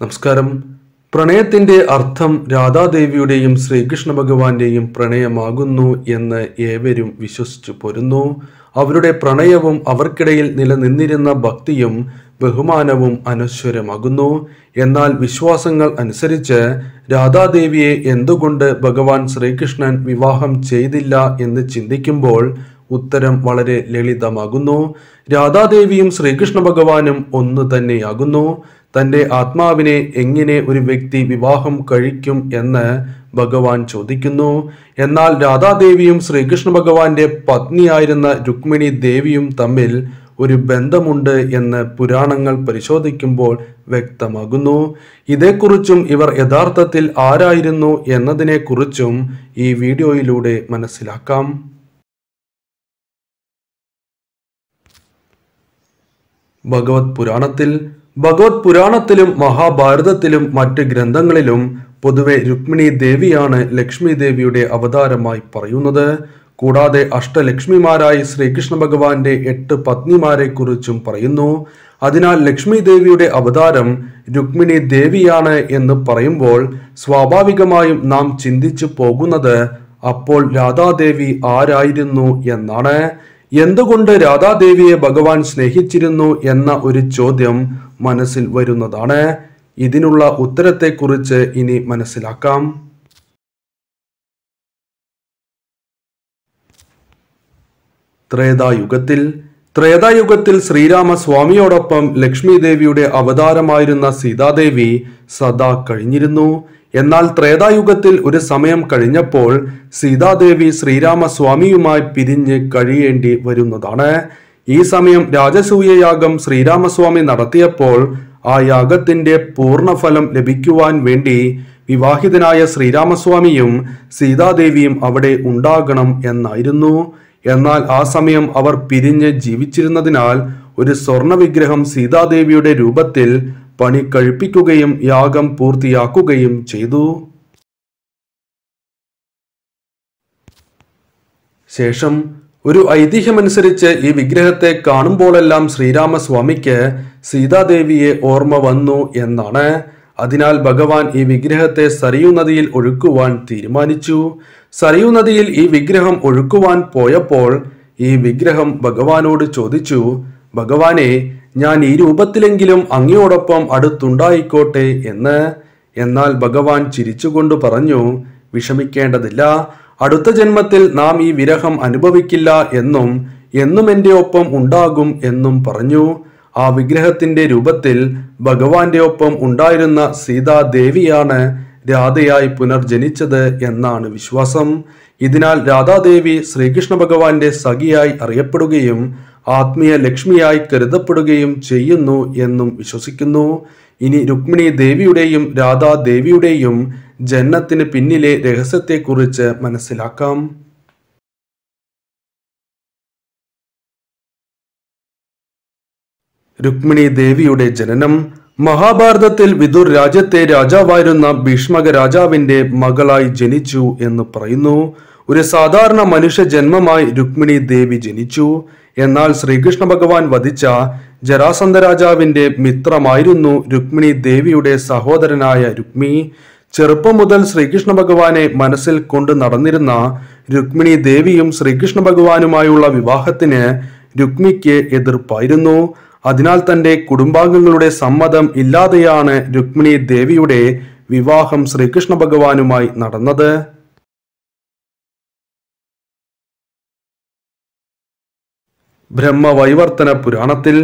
നമസ്കാരം. പ്രണയത്തിന്റെ അർത്ഥം രാധാദേവിയുടെയും ശ്രീകൃഷ്ണ ഭഗവാന്റെയും പ്രണയമാകുന്നു എന്ന് ഏവരും വിശ്വസിച്ചു പോരുന്നു. അവരുടെ പ്രണയവും അവർക്കിടയിൽ നിലനിന്നിരുന്ന ഭക്തിയും ബഹുമാനവും അനശ്വരമാകുന്നു. എന്നാൽ വിശ്വാസങ്ങൾ അനുസരിച്ച് രാധാദേവിയെ എന്തുകൊണ്ട് ഭഗവാൻ ശ്രീകൃഷ്ണൻ വിവാഹം ചെയ്തില്ല എന്ന് ചിന്തിക്കുമ്പോൾ ഉത്തരം വളരെ ലളിതമാകുന്നു. രാധാദേവിയും ശ്രീകൃഷ്ണ ഭഗവാനും ഒന്ന് തന്നെയാകുന്നു. തന്റെ ആത്മാവിനെ എങ്ങനെ ഒരു വ്യക്തി വിവാഹം കഴിക്കും എന്ന് ഭഗവാൻ ചോദിക്കുന്നു. എന്നാൽ രാധാദേവിയും ശ്രീകൃഷ്ണ ഭഗവാന്റെ പത്നിയായിരുന്ന രുക്മിണി ദേവിയും തമ്മിൽ ഒരു ബന്ധമുണ്ട് എന്ന് പുരാണങ്ങൾ പരിശോധിക്കുമ്പോൾ വ്യക്തമാകുന്നു. ഇതേക്കുറിച്ചും ഇവർ യഥാർത്ഥത്തിൽ ആരായിരുന്നു എന്നതിനെക്കുറിച്ചും ഈ വീഡിയോയിലൂടെ മനസ്സിലാക്കാം. ഭഗവത് പുരാണത്തിൽ ഭഗവത് പുരാണത്തിലും മഹാഭാരതത്തിലും മറ്റ് ഗ്രന്ഥങ്ങളിലും പൊതുവെ രുക്മിണി ദേവിയാണ് ലക്ഷ്മി ദേവിയുടെ അവതാരമായി പറയുന്നത്. കൂടാതെ അഷ്ടലക്ഷ്മിമാരായി ശ്രീകൃഷ്ണ ഭഗവാന്റെ എട്ട് പത്നിമാരെ കുറിച്ചും പറയുന്നു. അതിനാൽ ലക്ഷ്മി ദേവിയുടെ അവതാരം രുക്മിണി ദേവിയാണ് എന്ന് പറയുമ്പോൾ സ്വാഭാവികമായും നാം ചിന്തിച്ചു പോകുന്നത് അപ്പോൾ രാധാദേവി ആരായിരുന്നു എന്നാണ്. എന്തുകൊണ്ട് രാധാദേവിയെ ഭഗവാൻ സ്നേഹിച്ചിരുന്നു എന്ന ഒരു ചോദ്യം മനസ്സിൽ വരുന്നതാണ്. ഇതിനുള്ള ഉത്തരത്തെക്കുറിച്ച് ഇനി മനസ്സിലാക്കാം. ത്രേതായുഗത്തിൽ ത്രേതായുഗത്തിൽ ശ്രീരാമസ്വാമിയോടൊപ്പം ലക്ഷ്മി ദേവിയുടെ അവതാരമായിരുന്ന സീതാദേവി സദാ കഴിഞ്ഞിരുന്നു. എന്നാൽ ത്രേതായുഗത്തിൽ ഒരു സമയം കഴിഞ്ഞപ്പോൾ സീതാദേവി ശ്രീരാമസ്വാമിയുമായി പിരിഞ്ഞ് കഴിയേണ്ടി വരുന്നതാണ്. ഈ സമയം രാജസൂയയാഗം ശ്രീരാമസ്വാമി നടത്തിയപ്പോൾ ആ യാഗത്തിന്റെ പൂർണഫലം ലഭിക്കുവാൻ വേണ്ടി വിവാഹിതനായ ശ്രീരാമസ്വാമിയും സീതാദേവിയും അവിടെ ഉണ്ടാകണം എന്നായിരുന്നു. എന്നാൽ ആ സമയം അവർ പിരിഞ്ഞ് ജീവിച്ചിരുന്നതിനാൽ ഒരു സ്വർണ വിഗ്രഹം സീതാദേവിയുടെ രൂപത്തിൽ പണി കഴിപ്പിക്കുകയും യാഗം പൂർത്തിയാക്കുകയും ചെയ്തു. ശേഷം ഒരു ഐതിഹ്യമനുസരിച്ച് ഈ വിഗ്രഹത്തെ കാണുമ്പോഴെല്ലാം ശ്രീരാമസ്വാമിക്ക് സീതാദേവിയെ ഓർമ്മ വന്നു എന്നാണ്. അതിനാൽ ഭഗവാൻ ഈ വിഗ്രഹത്തെ സരയു നദിയിൽ ഒഴുക്കുവാൻ തീരുമാനിച്ചു. സരയു നദിയിൽ ഈ വിഗ്രഹം ഒഴുക്കുവാൻ പോയപ്പോൾ ഈ വിഗ്രഹം ഭഗവാനോട് ചോദിച്ചു ഭഗവാനെ ഞാൻ ഈ രൂപത്തിലെങ്കിലും അങ്ങയോടൊപ്പം അടുത്തുണ്ടായിക്കോട്ടെ എന്ന്. എന്നാൽ ഭഗവാൻ ചിരിച്ചുകൊണ്ട് പറഞ്ഞു വിഷമിക്കേണ്ടതില്ല. അടുത്ത ജന്മത്തിൽ നാം ഈ വിരഹം അനുഭവിക്കില്ല എന്നും എന്നും എന്റെ ഒപ്പം ഉണ്ടാകും എന്നും പറഞ്ഞു. ആ വിഗ്രഹത്തിന്റെ രൂപത്തിൽ ഭഗവാന്റെ ഒപ്പം ഉണ്ടായിരുന്ന സീതാദേവിയാണ് രാധയായി പുനർജനിച്ചത് എന്നാണ് വിശ്വാസം. ഇതിനാൽ രാധാദേവി ശ്രീകൃഷ്ണ ഭഗവാന്റെ സഖിയായി അറിയപ്പെടുകയും ആത്മീയ ലക്ഷ്മിയായി കരുതപ്പെടുകയും ചെയ്യുന്നു എന്നും വിശ്വസിക്കുന്നു. ഇനി രുക്മിണി ദേവിയുടെയും രാധാദേവിയുടെയും ജന്മത്തിന് പിന്നിലെ രഹസ്യത്തെക്കുറിച്ച് മനസ്സിലാക്കാം. രുക്മിണി ദേവിയുടെ ജനനം. മഹാഭാരതത്തിൽ വിദുർ രാജ്യത്തെ രാജാവായിരുന്ന ഭീഷ്മക രാജാവിന്റെ മകളായി ജനിച്ചു എന്ന് പറയുന്നു. ഒരു സാധാരണ മനുഷ്യ ജന്മമായി രുക്മിണി ദേവി ജനിച്ചു. എന്നാൽ ശ്രീകൃഷ്ണ ഭഗവാൻ വധിച്ച ജരാസന്ധ രാജാവിന്റെ മിത്രമായിരുന്നു രുക്മിണി ദേവിയുടെ സഹോദരനായ രുക്മി. ചെറുപ്പം മുതൽ ശ്രീകൃഷ്ണ ഭഗവാനെ മനസ്സിൽ കൊണ്ട് നടന്നിരുന്ന രുക്മിണി ദേവിയും ശ്രീകൃഷ്ണ ഭഗവാനുമായുള്ള വിവാഹത്തിന് രുക്മിക്ക് എതിർപ്പായിരുന്നു. അതിനാൽ തന്റെ കുടുംബാംഗങ്ങളുടെ സമ്മതം ഇല്ലാതെയാണ് രുക്മിണി ദേവിയുടെ വിവാഹം ശ്രീകൃഷ്ണ ഭഗവാനുമായി നടന്നത്. ബ്രഹ്മവൈവർത്തന പുരാണത്തിൽ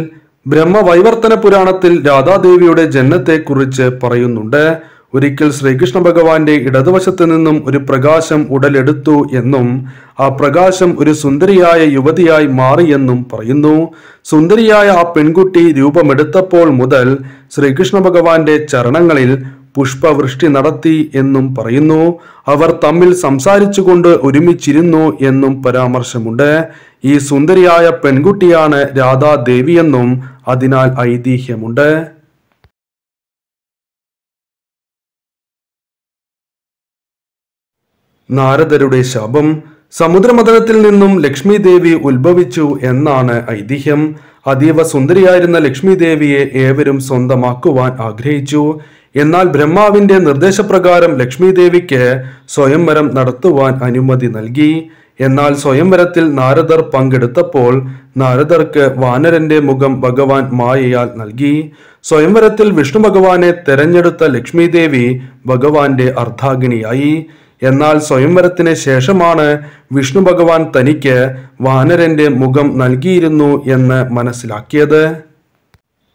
ബ്രഹ്മവൈവർത്തന പുരാണത്തിൽ രാധാദേവിയുടെ ജന്മത്തെക്കുറിച്ച് പറയുന്നുണ്ട്. ഒരിക്കൽ ശ്രീകൃഷ്ണ ഭഗവാന്റെ ഇടതുവശത്ത് നിന്നും ഒരു പ്രകാശം ഉടലെടുത്തു എന്നും ആ പ്രകാശം ഒരു സുന്ദരിയായ യുവതിയായി മാറിയെന്നും പറയുന്നു. സുന്ദരിയായ ആ പെൺകുട്ടി രൂപമെടുത്തപ്പോൾ മുതൽ ശ്രീകൃഷ്ണ ഭഗവാന്റെ ചരണങ്ങളിൽ പുഷ്പവൃഷ്ടി നടത്തി എന്നും പറയുന്നു. അവർ തമ്മിൽ സംസാരിച്ചുകൊണ്ട് ഒരുമിച്ചിരുന്നു എന്നും പരാമർശമുണ്ട്. ഈ സുന്ദരിയായ പെൺകുട്ടിയാണ് രാധാദേവിയെന്നും അതിനാൽ ഐതിഹ്യമുണ്ട്. നാരദരുടെ ശാപം. സമുദ്രമതലത്തിൽ നിന്നും ലക്ഷ്മി ദേവി ഉത്ഭവിച്ചു എന്നാണ് ഐതിഹ്യം. അതീവ സുന്ദരിയായിരുന്ന ലക്ഷ്മി ദേവിയെ ഏവരും സ്വന്തമാക്കുവാൻ ആഗ്രഹിച്ചു. എന്നാൽ ബ്രഹ്മാവിന്റെ നിർദ്ദേശപ്രകാരം ലക്ഷ്മി ദേവിക്ക് സ്വയംവരം നടത്തുവാൻ അനുമതി നൽകി. എന്നാൽ സ്വയംവരത്തിൽ നാരദർ പങ്കെടുത്തപ്പോൾ നാരദർക്ക് വാനരന്റെ മുഖം ഭഗവാൻ മായയാൽ നൽകി. സ്വയംവരത്തിൽ വിഷ്ണു ഭഗവാനെ തെരഞ്ഞെടുത്ത ലക്ഷ്മി ദേവി ഭഗവാന്റെ അർദ്ധാഗിനിയായി എന്നാൽ സ്വയംവരത്തിന് ശേഷമാണ് വിഷ്ണു ഭഗവാൻ തനിക്ക് വാനരന്റെ മുഖം നൽകിയിരുന്നു എന്ന് മനസ്സിലാക്കിയത്.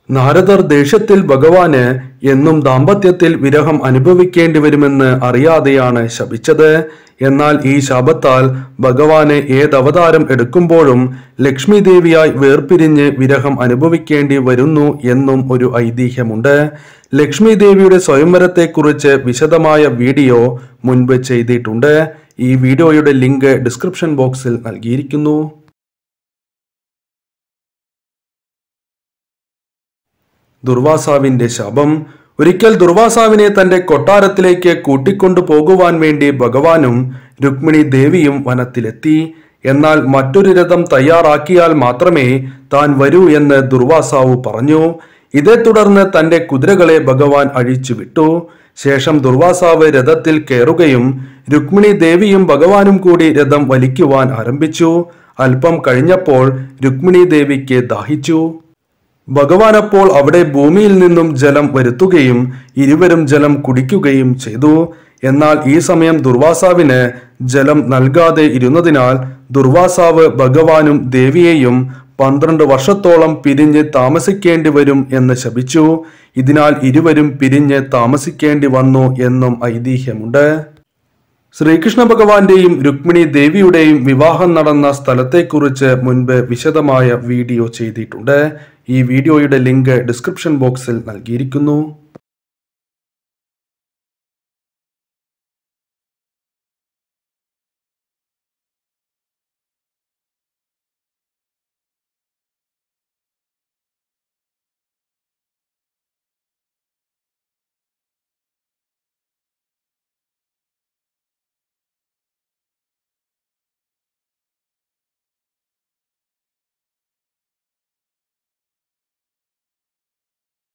നാരദർ ദേഷ്യത്തിൽ ഭഗവാന് എന്നും ദാമ്പത്യത്തിൽ വിരഹം അനുഭവിക്കേണ്ടി വരുമെന്ന് അറിയാതെയാണ് ശപിച്ചത്. എന്നാൽ ഈ ശാപത്താൽ ഭഗവാന് ഏതവതാരം എടുക്കുമ്പോഴും ലക്ഷ്മി ദേവിയായി വേർപിരിഞ്ഞ് വിരഹം അനുഭവിക്കേണ്ടി വരുന്നു എന്നും ഒരു ഐതിഹ്യമുണ്ട്. ലക്ഷ്മി ദേവിയുടെ സ്വയംവരത്തെക്കുറിച്ച് വിശദമായ വീഡിയോ മുൻപ് ചെയ്തിട്ടുണ്ട്. ഈ വീഡിയോയുടെ ലിങ്ക് ഡിസ്ക്രിപ്ഷൻ ബോക്സിൽ നൽകിയിരിക്കുന്നു. ദുർവാസാവിന്റെ ശപം ഒരിക്കൽ ദുർവാസാവിനെ തന്റെ കൊട്ടാരത്തിലേക്ക് കൂട്ടിക്കൊണ്ടു പോകുവാൻ വേണ്ടി ഭഗവാനും രുക്മിണി ദേവിയും വനത്തിലെത്തി. എന്നാൽ മറ്റൊരു രഥം തയ്യാറാക്കിയാൽ മാത്രമേ താൻ വരൂ എന്ന് ദുർവാസാവ് പറഞ്ഞു. ഇതേ തുടർന്ന് തന്റെ കുതിരകളെ ഭഗവാൻ അഴിച്ചുവിട്ടു. ശേഷം ദുർവാസാവ് രഥത്തിൽ കയറുകയും രുക്മിണി ദേവിയും ഭഗവാനും കൂടി രഥം വലിക്കുവാൻ ആരംഭിച്ചു. അല്പം കഴിഞ്ഞപ്പോൾ രുക്മിണി ദേവിക്ക് ദാഹിച്ചു. ഭഗവാൻ അപ്പോൾ അവിടെ ഭൂമിയിൽ നിന്നും ജലം വരുത്തുകയും ഇരുവരും ജലം കുടിക്കുകയും ചെയ്തു. എന്നാൽ ഈ സമയം ദുർവാസാവിന് ജലം നൽകാതെ ഇരുന്നതിനാൽ ദുർവാസാവ് ഭഗവാനും ദേവിയെയും പന്ത്രണ്ട് വർഷത്തോളം പിരിഞ്ഞ് താമസിക്കേണ്ടി വരും എന്ന് ശപിച്ചു. ഇതിനാൽ ഇരുവരും പിരിഞ്ഞ് താമസിക്കേണ്ടി വന്നു എന്നും ഐതിഹ്യമുണ്ട്. ശ്രീകൃഷ്ണ ഭഗവാന്റെയും രുക്മിണി ദേവിയുടെയും വിവാഹം നടന്ന സ്ഥലത്തെക്കുറിച്ച് മുൻപ് വിശദമായ വീഡിയോ ചെയ്തിട്ടുണ്ട്. ഈ വീഡിയോയുടെ ലിങ്ക് ഡിസ്ക്രിപ്ഷൻ ബോക്സിൽ നൽകിയിരിക്കുന്നു.